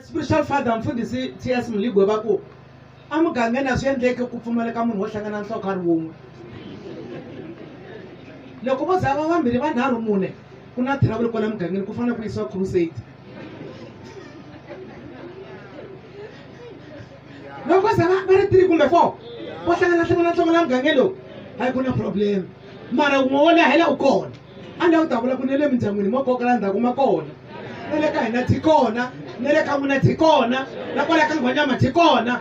spiritual father mfundisi t s mligwe va ku emugangeni a swi endleki ku pfumeleka munhu wo hlangana nhloko a ri wun'we loko vo zava vambirhi vanharhu mune ku na travel kwala mugangeni ku fanele ku yisiwa crusade loko vo zava va ri tiri kumbe four vo hlangana hlangana nhloko la mugangeni lowu hayi ku na problem mara wun'we wo leha hela u kona a ndi a ku ta vula ku ne le mindyangwini ma kokala ndzhaku ma kona ele ka hina ti kona na le ka n'wina byi kona na kwala ka nghwanyama byi kona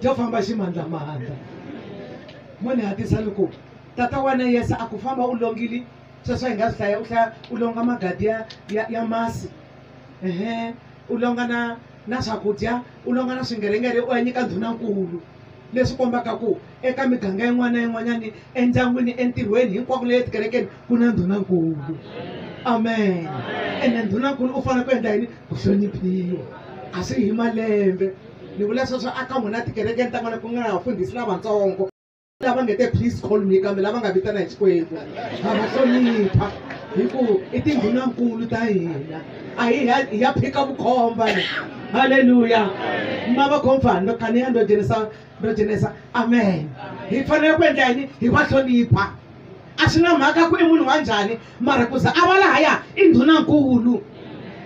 byo famba ximandlamandla mone hatisa loko tata wana yesa a ku famba u longile sweswo hi nga swi hlaya u hlaya u longa magadi ya ya masi ehe u longa na na swakudya u longa na swingeringere u ya nyika ndhunankulu leswi kombaka ku eka miganga yin'wana na yin'wanyani endyangwini entirhweni hinkwako leyi tikerekeni ku na ndhunankulu amen ende ndhuna nkulu u fanele ku endla yini ku hloniphiwa a swi hi malembe ni vula sweswo aka n'wina tikerekeni ta na vafundhisi lava nga te please call me kambe lava nga vitana hi xikwembu ha va hlonipha hi ku ya phika vukhomba ni Hallelujah. Mama va khomfani ya ndo nghenisa amen hi fanele ku endla yini hi asina mhaka ku i munhu wa njhani mara ku za a va lahaya i ndhunankulu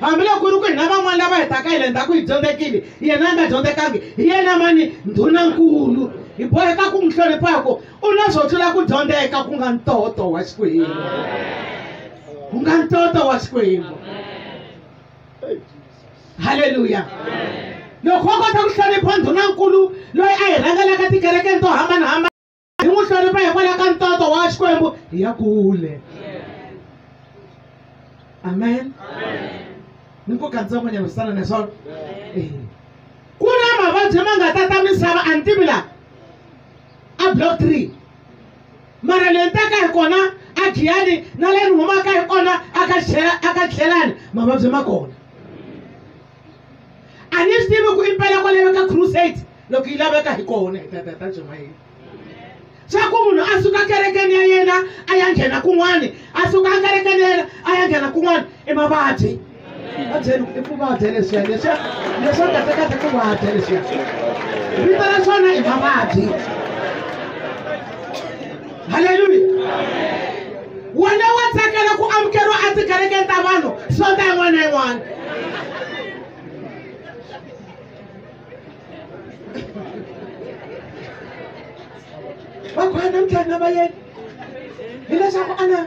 hambiloko ku ri ku hina van'wani lava hi taka hi le ndzhaku hi dyondzekile yena a nga dyondzekangi hi yena mani ndhunankulu hi boheka ku n'wi hloniphako u na swo tlula ku dyondzeka ku nga ntoto wa xikwembu ku nga ntoto wa xikwembu halleluya loko wa kota ku hlonipha ndhunankulu loyi a hi rhangelaka tikerekeni to hambanahambana ya kule amen nikukanzamwenya misana nesolo eh. kuna mavabyi ma nga tata misava a ni tivila a block three mara leyi taka hi kona a giyani na leyi ni humaka hi kona aka tlhelani mavabyi ma kona a ni swi tivi ku i mpeleko leyi veka crusade loko yi laveka hi kona hi tatata jima yini chako munhu asikakerekeni ya yena a ya nghena kun'wani a suka a kerekeni ya yena a ya nghena kun'wani i mavabyi vabyeni i ku vabya leswiya leswiya leswo katsekatseka ku vabya leswiya vito ra swona i mavabyi halleluya wena wa tsakela ku amukeriwa a tikerekeni ta vanhu sonta yin'wana na yin'wana vakhwana mutlhani lavayeni hileswaku ana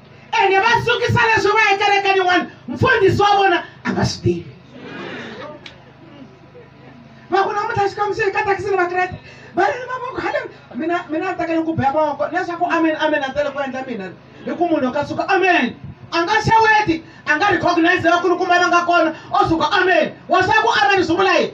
ene va sukisa leswi va ekereka nin'wana mfundhisi wa vona a nga swi tivi va ku namutlha xikwembu xi ka takisini vakreta va ri mavoko haleni mina mina a tekele ku beya mavoko leswaku amen amen a tele ku endla mina hi ku munhu ka suka amen a nga xaweti a nga recognize va kulu kuma va nga kona o suka amen wa swa ku amen swi vula yini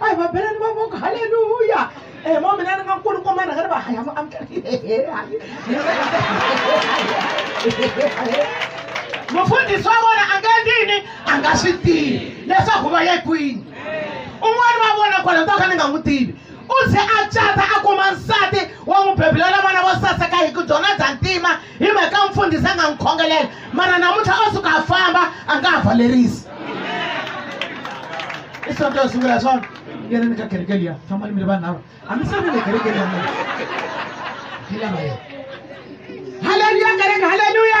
hi va belani va voko halleluya e mo mina ni nga nkulukuma ni nga ri va haya va amukeri mufundhisi wa vona a nga ndini a nga swi tivi leswaku va ye kwini vona kwala to ka ni nga n'wi tivi u ze a cata a kuma nsati wa n'wi bebulela vana vo saseka hi ku byona bya ntima hi mhaka mfundhisi a nga n'wi khongelela mara namuntlha o suka a famba a nga ha pfalerisi i sonto yo sungula swona yereni ka kereke liya fambani mi ri vanharhu a mi savele kereke liya hi lava yena haleluya kereke haleluya